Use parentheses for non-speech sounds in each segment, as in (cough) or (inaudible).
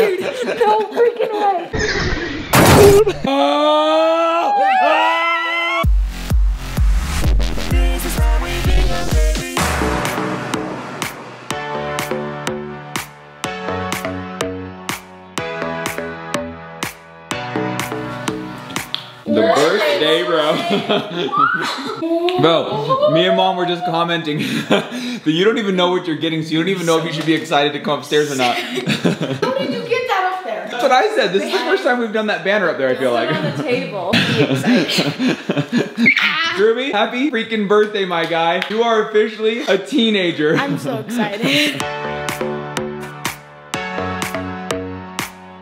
Dude, no freaking way. The birthday, bro. bro, me and mom were just commenting (laughs) that you don't even know what you're getting, so you don't even know if you should be excited to come upstairs or not. (laughs) How did you get that up there? That's what I said. This is the first time we've done that banner up there, I feel like. on the table. (laughs) Ruby, happy freaking birthday, my guy. You are officially a teenager. I'm so excited. (laughs)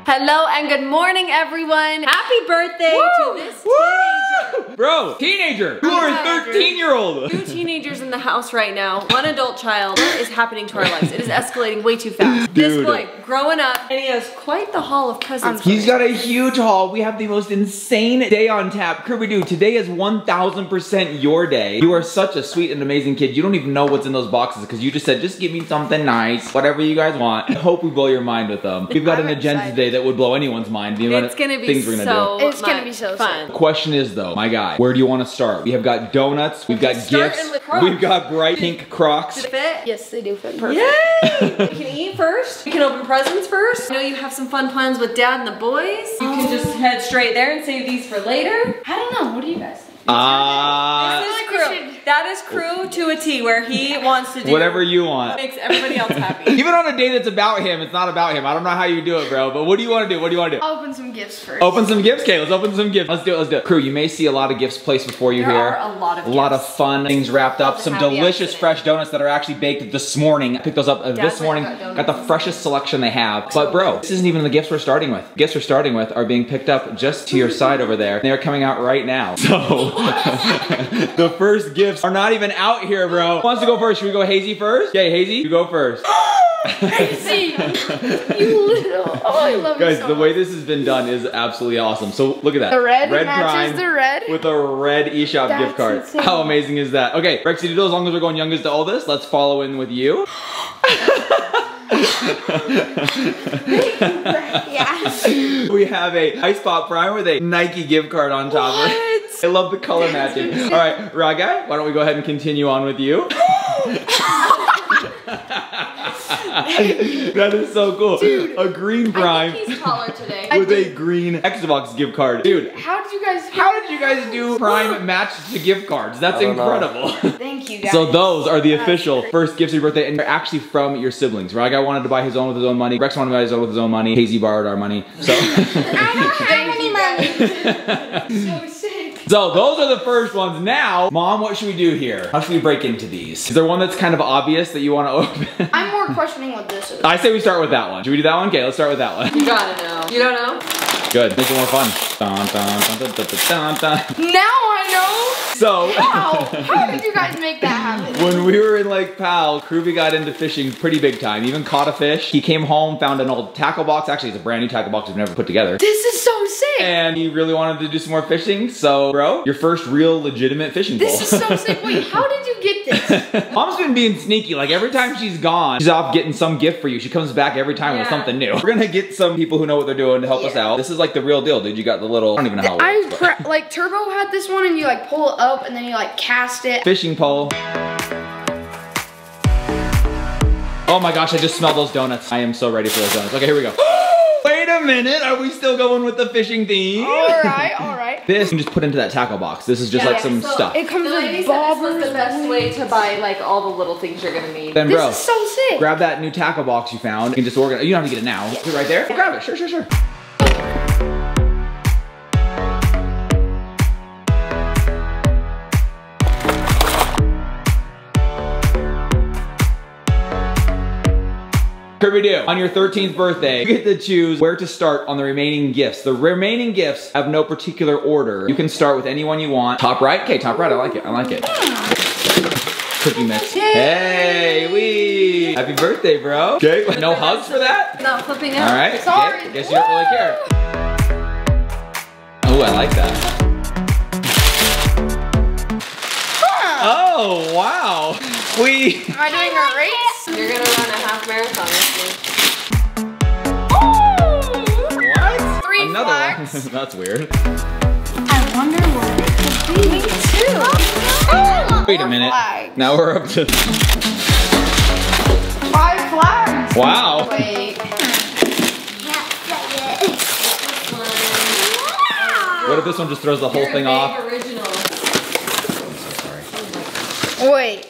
Hello and good morning, everyone. Happy birthday to this Woo! teenager. (laughs) Bro, teenager. You are a 13 year old. Two teenagers in the house right now. One adult child. is happening to our lives? It is escalating way too fast. Dude. This boy, growing up, and he has quite the haul of presents. He's got a huge haul. We have the most insane day on tap. Kirby Doo, today is 1000% your day. You are such a sweet and amazing kid. You don't even know what's in those boxes because you just said, just give me something nice, whatever you guys want. I hope we blow your mind with them. We've got I'm an agenda excited. today that would blow anyone's mind. The amount It's gonna be things we're gonna do. It's gonna be so fun. Question is though, my guy, where do you want to start? We have got donuts, we've got gifts, we've got bright pink Crocs. Did it fit? yes, they do fit perfect. Yay! (laughs) we can eat first. We can open presents first. I know you have some fun plans with dad and the boys. You can just head straight there and save these for later. I don't know. What do you guys think? Ah, This is like we should- That is Krew to a T where he wants to do whatever you want. makes everybody else happy. (laughs) Even on a day that's about him, it's not about him. I don't know how you do it, bro, but what do you want to do? What do you want to do? I'll open some gifts first. Open some gifts, okay? Let's open some gifts. Let's do it. Let's do it. Krew, you may see a lot of gifts placed before you here. There here. are a lot of A lot of fun things wrapped up. Some delicious accident. fresh donuts that are actually baked this morning. I picked those up uh, this morning. got Got the freshest selection they have. But bro, this isn't even the gifts we're starting with. Gifts we're starting with are being picked up just to your side over there. They are coming out right now. (laughs) So (laughs) the first gifts are not even out here, bro. Who wants to go first? Should we go Hazy first? Okay, Hazy, you go first. (gasps) Hazy! (laughs) you little. Oh, I love Guys, you so the way this has been done is absolutely awesome. So look at that. The red, red matches prime the red. with a red eShop That's gift card. insane. How amazing is that? Okay, Rexy Doodle, as long as we're going youngest to oldest, let's follow in with you. (laughs) yeah. We have a Ice Pop Prime with a Nike gift card on top of it. I love the color matching. All right, Raga, why don't we go ahead and continue on with you? (laughs) (laughs) (laughs) that is so cool. Dude, A green prime He's taller today. (laughs) with a green Xbox gift card. Dude, How did you guys? how did you guys do (laughs) prime match to gift cards? That's incredible. Thank you guys. So those are the official first gifts of your birthday, and they're actually from your siblings. Raga wanted to buy his own with his own money. Rex wanted to buy his own with his own money. Hazy borrowed our money. So, I don't have any money. so sick. So those are the first ones. Now, mom, what should we do here? How should we break into these? Is there one that's kind of obvious that you want to open? (laughs) I'm more questioning what this is. I say we start with that one. Should we do that one? Okay, let's start with that one. You gotta know. You don't know? Good. Make it more fun. Dun, dun, dun, dun, dun, dun, dun, dun. Now I So. know. How? (laughs) How did you guys make that happen? When we were in Lake Powell, Kruby got into fishing pretty big time. Even caught a fish. He came home, found an old tackle box. Actually, it's a brand new tackle box we've never put together. This is so sick. And he really wanted to do some more fishing. So, bro, your first real legitimate fishing This pole. is so (laughs) sick. Wait, how did you get this? (laughs) Mom's been being sneaky. Like every time she's gone, she's off getting some gift for you. She comes back every time with something new. (laughs) We're gonna get some people who know what they're doing to help us out. This is like the real deal, dude. You got the little. I don't even know how I works, but- pre- like Turbo had this one, and you like pull it up, and then you like cast it. fishing pole. Oh my gosh, I just smelled those donuts. I am so ready for those donuts. Okay, here we go. (gasps) (gasps) Wait a minute, are we still going with the fishing theme? All right, all right. This you can just put into that tackle box. This is just like some so stuff. It comes The with said this was bobbers. the best way to buy like all the little things you're gonna need. Then This bro, is so sick. grab that new tackle box you found. You can just organize. You don't have to get it now. Put it right there. Grab it. Sure, sure, sure. Kirby Doo, on your 13th birthday, you get to choose where to start on the remaining gifts. The remaining gifts have no particular order. You can start with anyone you want. Top right? Okay, top right. I like it. I like it. Cookie mix. Hey, wee! Happy birthday, bro. Okay, (laughs) no hugs for that? Not flipping out. All right. Sorry. okay, Guess you don't really care. Oh, I like that. Oh, wow. We. Am I doing a race? You're gonna run a half marathon with me. What? Three flags. (laughs) That's weird. I wonder what it could be. Me too. Oh, Wait a minute. Flag. Now we're up to. Five flags. Wow. Wait. What if this one just throws the whole You're thing off? Original. I'm so sorry. Wait.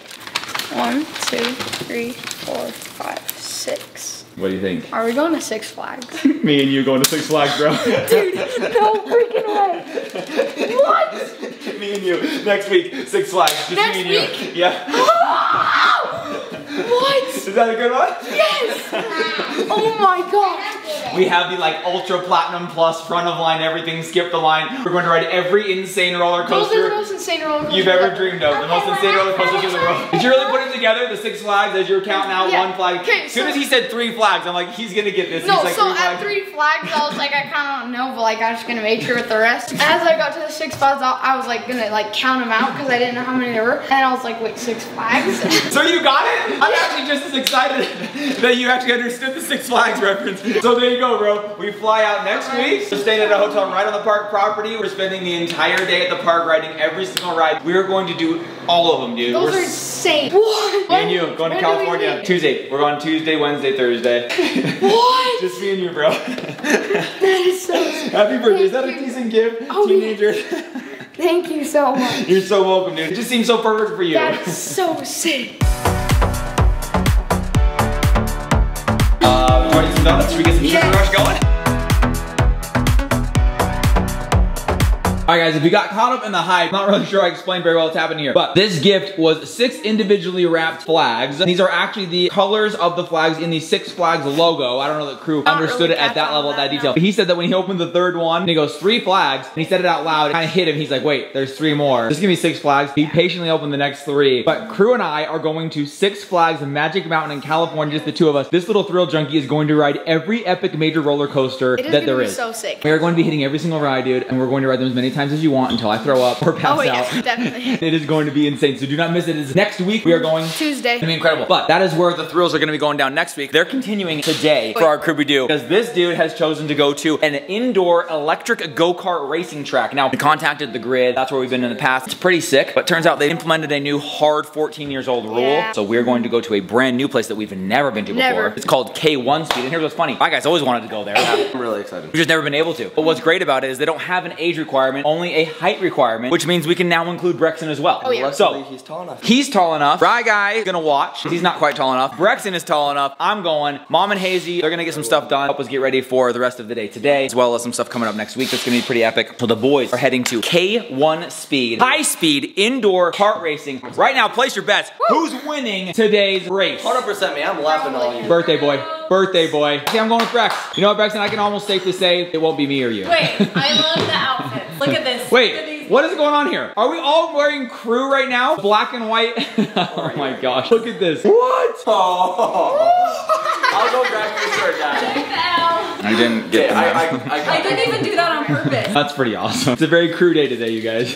One, two, three, four, five, six. What do you think? Are we going to Six Flags? (laughs) Me and you going to Six Flags, bro. (laughs) Dude, no freaking way. What? (laughs) me and you next week, Six Flags. Just Next me and you. Yeah. What? Is that a good one? Yes. (laughs) Oh my god. We have the like ultra platinum plus front of line everything skip the line. We're going to ride every insane roller Those are the coaster most insane roller coasters. you've ever dreamed of. The most Okay, insane roller coasters in the world. Did you really put it together? The Six Flags as you're counting out Yeah. one flag. Okay, as soon so- as he said three flags, I'm like, he's gonna get this. No, he's like so three at flags. three flags, I was like, I kind of don't know, but like, I'm just gonna make sure with the rest. As I got to the six flags, I I was like gonna like count them out because I didn't know how many there were, and I was like, wait, six flags? (laughs) So you got it? I'm actually just as excited that you actually understood the Six Flags reference. So there you go, bro. We fly out next week. We're staying at a hotel right on the park property. We're spending the entire day at the park riding every single ride. We're going to do all of them, dude. Those We're are insane. What? me and you going to California? Tuesday. We're on Tuesday, Wednesday, Thursday. (laughs) What? (laughs) Just me and you, bro. (laughs) That is so. Happy birthday. Is that a decent gift? Oh, yeah. Teenagers. Thank you so much. You're so welcome, dude. It just seems so perfect for you. That is so sick. Eat some donuts? Should we get some sugar rush going? Alright guys, if you got caught up in the hype, not really sure I explained very well what's happening here, but this gift was six individually wrapped flags. These are actually the colors of the flags in the Six Flags logo. I don't know that Krew Not understood really it at that level, at that that, detail. But he said that when he opened the third one, and he goes, three flags, and he said it out loud, it kind of hit him. He's like, wait, there's three more. There's give me six flags. He patiently opened the next three. But Krew and I are going to Six Flags Magic Mountain in California, just the two of us. This little thrill junkie is going to ride every epic major roller coaster It is that be is. so sick. We are going to be hitting every single ride, dude, and we're going to ride them as many times as you want until I throw up or pass Oh yeah, out. (laughs) definitely. It is going to be insane, so do not miss it. It's next week we are going. Tuesday. It's Tuesday. gonna be incredible. But that is where the thrills are gonna be going down next week. They're continuing today for Wait. our Creepy Do because this dude has chosen to go to an indoor electric go-kart racing track. Now, we contacted the grid. That's where we've been in the past. It's pretty sick, but turns out they implemented a new hard 14 years old rule. Yeah. So we're going to go to a brand new place that we've never been to Never. before. It's called K1 Speed. And here's what's funny. My guys always wanted to go there. I'm really excited. We've just never been able to. But what's great about it is they don't have an age requirement, only a height requirement, which means we can now include Brexon as well. Oh, yeah. So he's tall enough. He's tall enough. Rye guy is gonna watch. He's not quite tall enough. Brexon is tall enough. I'm going. Mom and Hazy, they're gonna get some stuff done. Help us get ready for the rest of the day today, as well as some stuff coming up next week that's gonna be pretty epic. So the boys are heading to K1 Speed, high speed indoor kart racing. Right now, place your bets. Who's winning today's race? 100% me. I'm laughing at all you. Birthday boy. Birthday boy. See, I'm going with Brex. You know what, Brexon? I can almost safely say it won't be me or you. Wait, I love the outfits. Look at this. Look at. Wait, what is going on here? Are we all wearing Krew right now? Black and white? (laughs) oh my gosh, look at this. What? Oh. I'll go grab your shirt, Dad. Check the L. I didn't Okay, get I, I. I, I didn't even do that on purpose. That's pretty awesome. It's a very Krew day today, you guys.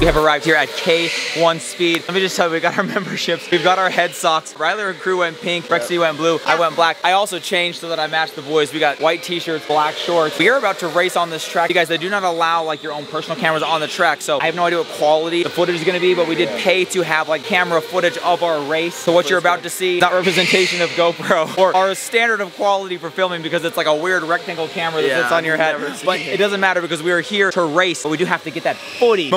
We have arrived here at K1 Speed. Let me just tell you, we got our (laughs) memberships. We've got our head socks. Ryler and Krew went pink. Rexy went blue. I went black. I also changed so that I matched the boys. We got white t-shirts, black shorts. We are about to race on this track. You guys, they do not allow like your own personal cameras on the track. So I have no idea what quality the footage is gonna be, but we did pay to have like camera footage of our race. So what you're about to see, is not representation of GoPro (laughs) or our standard of quality for filming because it's like a weird rectangle camera that Yeah, sits on your head. But it. it doesn't matter because we are here to race, but we do have to get that footage.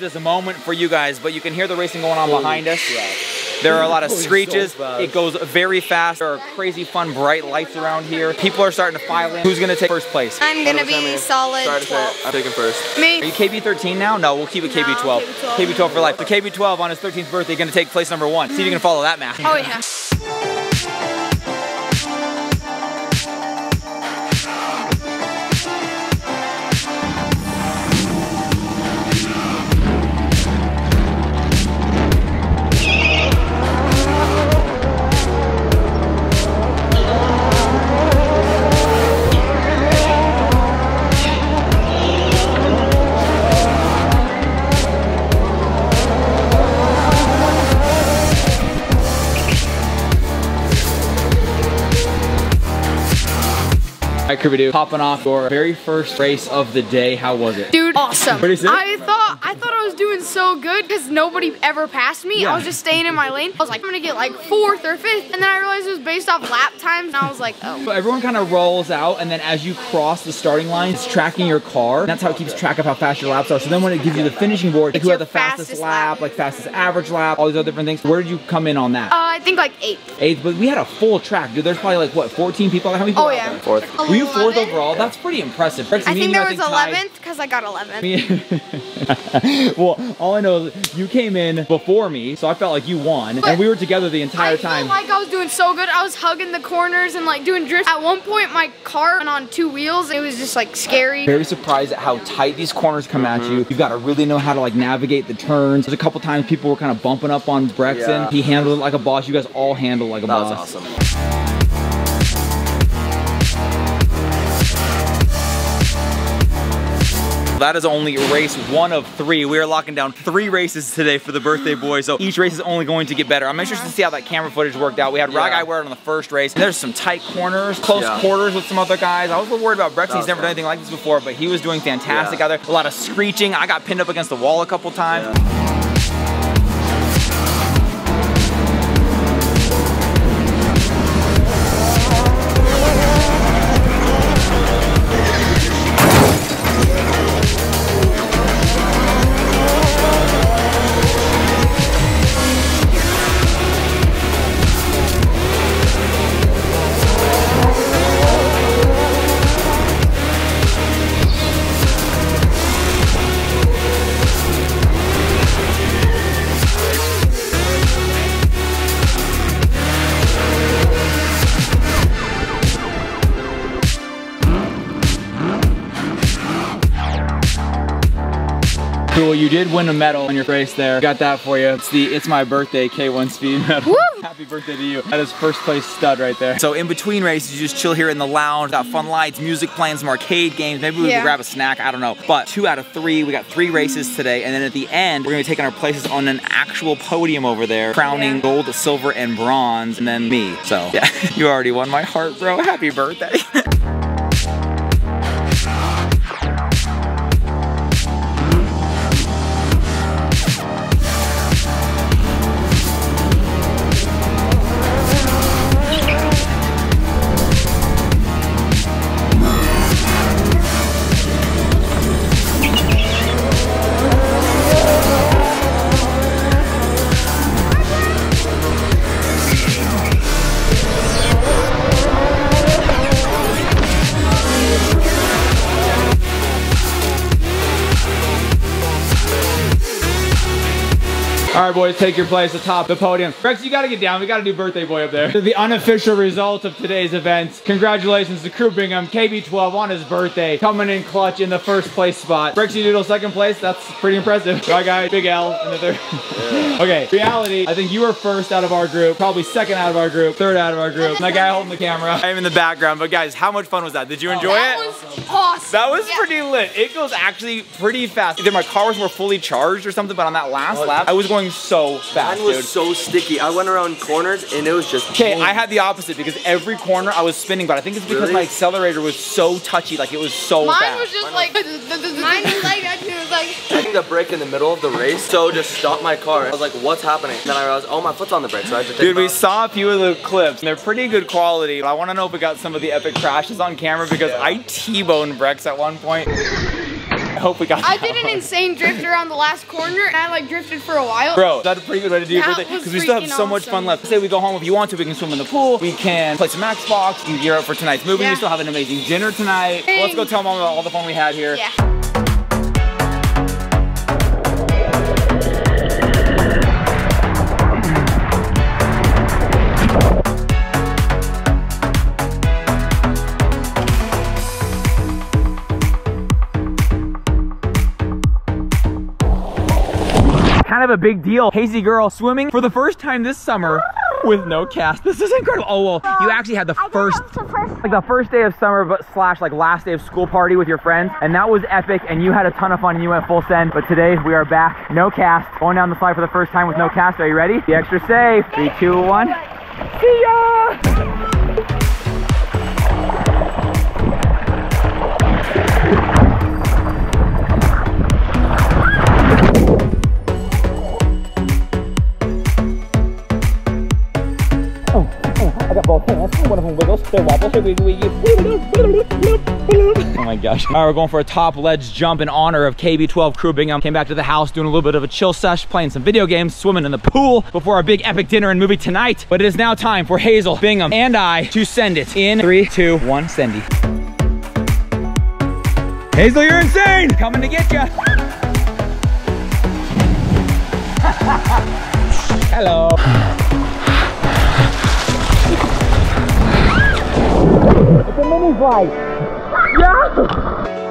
Memorialize a moment for you guys, but you can hear the racing going on behind us. There are a lot of (laughs) Going so screeches. it goes very fast. There are crazy fun bright lights around here. People are starting to file in. Who's gonna take first place? I'm gonna be me. solid Sorry to say it. 12. I'm taking first. Me. Are you KB13 now? No, we'll keep it KB12. KB12. KB12 for life. So KB12 on his 13th birthday gonna take place number one. See if you can follow that math. Oh yeah. Kirby popping off your very first race of the day. How was it? Dude, awesome. Pretty sick? I thought I was doing so good because nobody ever passed me. Yeah. I was just staying in my lane. I was like, I'm gonna get like fourth or fifth, and then I realized it was based off lap times, and I was like, oh. So everyone kind of rolls out, and then as you cross the starting line, it's tracking your car. And that's how it keeps track of how fast your laps are. So then when it gives you the finishing board, like who had the fastest, fastest lap, lap. like fastest average lap, all these other different things. Where did you come in on that? Uh, I think like eighth. Eighth, but we had a full track, dude. There's probably like what, 14 people? How many people? Oh were out yeah. Fourth. Were you fourth 11? overall? That's pretty impressive. Brexy, I think there was tied. 11th because I got 11. Me- (laughs) well, all I know you came in before me, so I felt like you won, and we were together the entire I time. felt like I was doing so good. I was hugging the corners and like doing drifts. At one point, my car went on two wheels. It was just like scary. Very surprised at how tight these corners come at you. You've got to really know how to like navigate the turns. There's a couple times people were kind of bumping up on Brexton. Yeah. He handled it like a boss. You guys all handled like a That was boss. awesome. That is only race one of three. We are locking down three races today for the birthday boy, so each race is only going to get better. I'm interested to see how that camera footage worked out. We had Yeah. Ragai wear it on the first race. There's some tight corners, close Yeah. quarters with some other guys. I was a little worried about Brexy. He's never done anything like this before, but he was doing fantastic Yeah. out there. A lot of screeching. I got pinned up against the wall a couple times. You did win a medal in your race there. Got that for you. It's the It's My Birthday K1 Speed (laughs) medal. Woo! Happy birthday to you. That is first place stud right there. So in between races, you just chill here in the lounge. Got fun lights, music playing, some arcade games. Maybe we Yeah. can grab a snack, I don't know. But two out of three, we got three races today. And then at the end, we're gonna be taking our places on an actual podium over there, crowning Yeah. gold, silver, and bronze, and then me. So yeah, (laughs) you already won my heart, bro. Happy birthday. (laughs) All right, boys, take your place atop the podium. Rex, you gotta get down. We gotta do birthday boy up there. The unofficial result of today's event. Congratulations to Krew Bingham, KB12 on his birthday, coming in clutch in the first place spot. Rexy Doodle second place. That's pretty impressive. Right, guy, Big L in the third. (laughs) okay, reality. I think you were first out of our group, probably second out of our group, third out of our group. That guy holding the camera. I am in the background, but guys, how much fun was that? Did you enjoy that it? That was awesome. That was Yeah. pretty lit. It goes actually pretty fast. Either my car was more fully charged or something, but on that last Oh, lap, I was going so fast, Mine was dude. so sticky. I went around corners and it was just. Okay, I had the opposite because every corner I was spinning, but I think it's because Really? my accelerator was so touchy, like it was so Mine fast. was just like. Mine was (laughs) like that too. It was like. I think the brake in the middle of the race, so just stopped my car. I was like, what's happening? And then I realized, oh, my foot's on the brake, so I had to take Dude, we saw a few of the clips, and they're pretty good quality. I want to know if we got some of the epic crashes on camera because Yeah. I T-boned Brex at one point. I hope we got I did an one. insane drift around the last corner, and I like drifted for a while. Bro, that's a pretty good way to do your That birthday because we still have so much fun left. Say we go home if you want to, we can swim in the pool, we can play some Xbox, you can gear up for tonight's movie. We still have an amazing dinner tonight. Well, let's go tell mom about all the fun we had here. Yeah. Kind of a big deal. Hazy girl swimming for the first time this summer with no cast. This is incredible. Oh well, you actually had the first like the first day of summer but slash like last day of school party with your friends and that was epic and you had a ton of fun and you went full send but today we are back. No cast. Going down the slide for the first time with no cast. Are you ready? The extra safe three two one. See ya One of them wiggles. They wobble. They wiggle, wiggle. Oh my gosh. All right, we're going for a top ledge jump in honor of KB12 Krew Bingham. Came back to the house doing a little bit of a chill sesh, playing some video games, swimming in the pool before our big epic dinner and movie tonight. But it is now time for Hazel, Bingham, and I to send it in three, two, one, sendy. Hazel, you're insane! Coming to get ya. Hello. It's a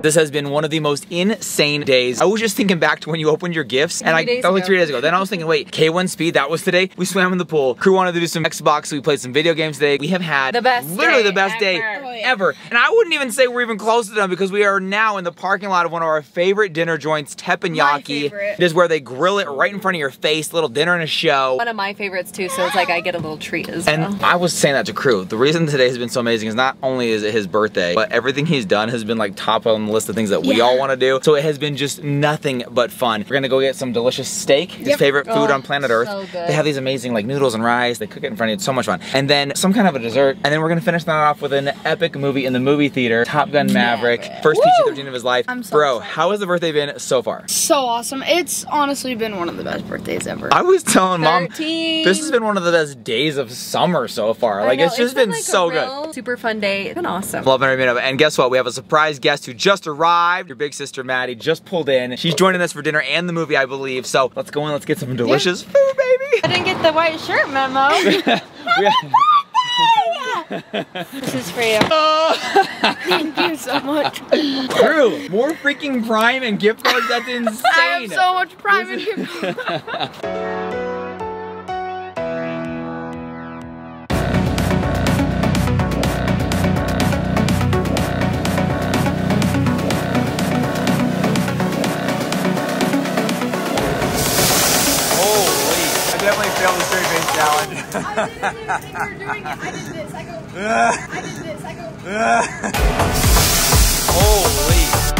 This has been one of the most insane days. I was just thinking back to when you opened your gifts, and I that was ago. three days ago. Then I was thinking, wait, K1 Speed, that was today. We swam in the pool. Krew wanted to do some Xbox, so we played some video games today. We have had The best literally the best day ever. Oh, yeah. ever. And I wouldn't even say we're even close to them because we are now in the parking lot of one of our favorite dinner joints, Teppanyaki. favorite. It is where they grill it right in front of your face, little dinner and a show. One of my favorites too, so it's like I get a little treat as well. And I was saying that to Krew. The reason today has been so amazing is not only is it his birthday, but everything he's done has been like top on the list of things that we all want to do. So it has been just nothing but fun. We're gonna go get some delicious steak, his Yep. favorite food Oh, on planet Earth. so. They have these amazing like noodles and rice. They cook it in front of you. It's so much fun. And then some kind of a dessert. And then we're gonna finish that off with an epic movie in the movie theater, Top Gun Maverick, first PG-13 of his life. I'm so Bro, excited. how has the birthday been so far? So awesome. It's honestly been one of the best birthdays ever. I was telling mom, 13. this has been one of the best days of summer so far. Like it's just been, like, a so good. Super fun day. It's been awesome. Love every minute of it. And guess what? We have a surprise guest who just arrived. Your big sister Maddie just pulled in. She's joining us for dinner and the movie, I believe. So let's go in. Let's get some delicious food, baby. I didn't get the white shirt memo. (laughs) (laughs) This is for you. (laughs) Thank you so much. True. more freaking Prime and gift cards. That's insane. I have so much prime in gift. Holy! Definitely failed the straight face challenge. I did this. I go. I did this. I go. Holy!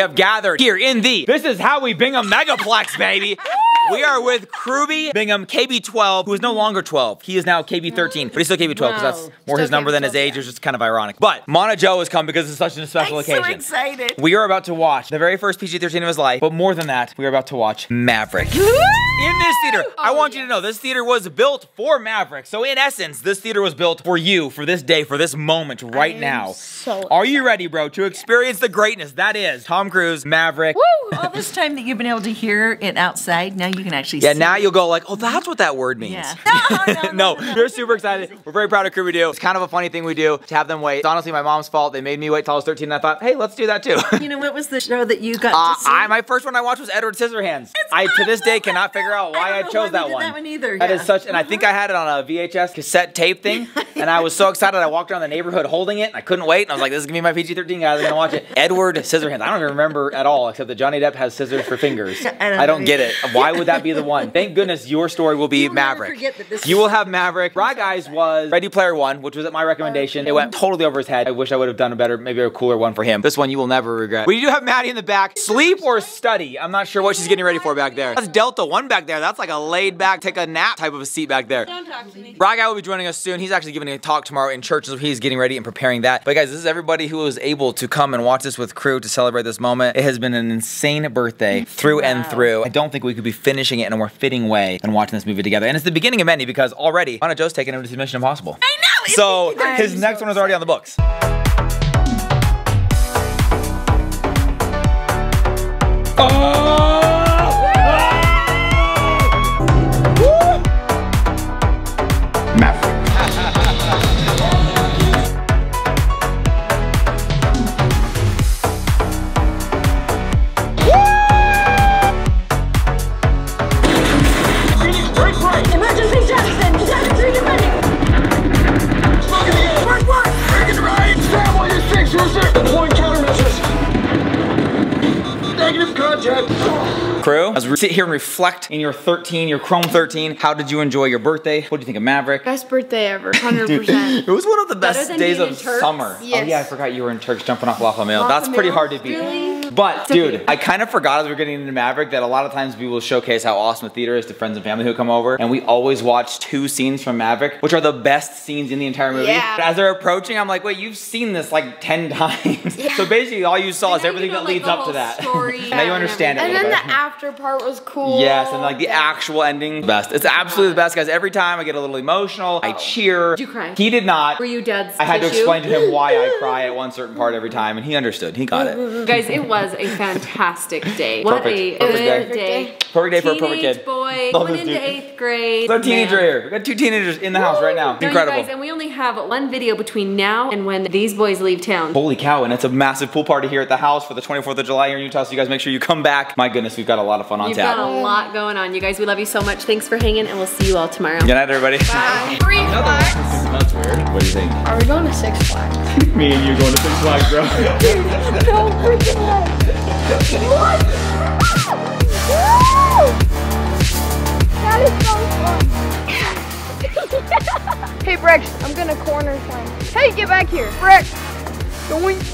Have gathered here in the This is how we Bingham Megaplex, baby. We are with Kruby Bingham KB12, who is no longer 12. He is now KB13, but he's still KB12 because that's more his number than his KB12, age. It's just kind of ironic. But Mana Joe has come because it's such a special occasion. so excited. We are about to watch the very first PG-13 of his life, but more than that, we are about to watch Maverick. (gasps) in this theater, I oh, want you to know this theater was built for Maverick. So in essence, this theater was built for you, for this day, for this moment right now. so are you ready, bro, to experience the greatness that is Tom Cruise, Maverick? All this time that you've been able to hear it outside, now you can actually Yeah, see now you'll go like, oh, that's what that word means. Yeah. (laughs) No, no, no, (laughs) no, no, we're super excited. We're very proud of Krew we do. It's kind of a funny thing we do to have them wait. It's honestly my mom's fault. They made me wait till I was 13 and I thought, hey, let's do that too. You know, what was the show that you got Uh, to see? I, my first one I watched was Edward Scissorhands. I to this day cannot figure out why I I, don't know chose why that we did one. that one either, That is yeah. such, and I think I had it on a VHS cassette tape thing, (laughs) and I was so excited I walked around the neighborhood holding it. And I couldn't wait, and I was like, "This is gonna be my PG-13 guys. I'm gonna watch it." Edward Scissorhands. I don't even remember at all, except that Johnny Depp has scissors for fingers. I don't I don't get it. Why would that be the one? Thank goodness your story will be You'll never Maverick. forget that this you will have Maverick. Bry Guys was Ready Player One, which was at my recommendation. It went totally over his head. I wish I would have done a better, maybe a cooler one for him. This one you will never regret. We do have Maddie in the back. Sleep or study? I'm not sure what she's getting ready for back there. That's Delta One back there. That's like a laid back, take a nap type of a seat back there. Don't talk to me. Bry Guy will be joining us soon. He's actually giving a talk tomorrow in church, so he's getting ready and preparing that. But guys, this is everybody who was able to come and watch this with Krew to celebrate this moment. It has been an insane birthday through and through. I don't think we could be finishing it in a more fitting way than watching this movie together. And it's the beginning of many because already Anna Joe's taking him to Mission Impossible. I know. So PG-13. his next one is already on the books. Krew, as we sit here and reflect in your 13, your Chrome 13, how did you enjoy your birthday? What do you think of Maverick? Best birthday ever, (laughs) 100%. It was one of the best days of summer. Oh yeah, I forgot you were in Turks jumping off La Famille. That's pretty hard to beat. Really? But dude, okay. I kind of forgot as we are getting into Maverick that a lot of times we will showcase how awesome the theater is to friends and family who come over, and we always watch two scenes from Maverick, which are the best scenes in the entire movie. Yeah. But as they're approaching, I'm like, wait, you've seen this like 10 (laughs) times. So basically all you saw And is everything that like, leads up to that. (laughs) story now you and understand it. and then bit. the after part was cool. Yes, and like the Yeah. actual ending, best. It's absolutely the best, guys. Every time I get a little emotional, I oh. cheer. Did you cry? He did not. Were you dad's I had to explain to him why I cry at (laughs) one certain part every time, and he understood. He got it. Guys, it was a fantastic day. What Perfect. a Perfect good day. day. Perfect day for a perfect kid. Boy, Love going into dude. eighth grade. So teenager Man. here. We got two teenagers in the house right now. No, Incredible. Guys, and we only have one video between now and when these boys leave town. Holy cow, and it's a massive pool party here at the house for the 24th of July here in Utah, so you guys make sure you come back. My goodness, we've got a lot of fun on You've tap. got a lot going on. You guys, we love you so much. Thanks for hanging, and we'll see you all tomorrow. Good night, everybody. Bye. Three flags. That's weird. What do you think? Are we going to Six Flags? (laughs) Me and you going to Six Flags, bro. (laughs) no freaking (laughs) way. What? That is so fun. hey, Brex, I'm gonna corner slam. Hey, get back here. Brex. Doink.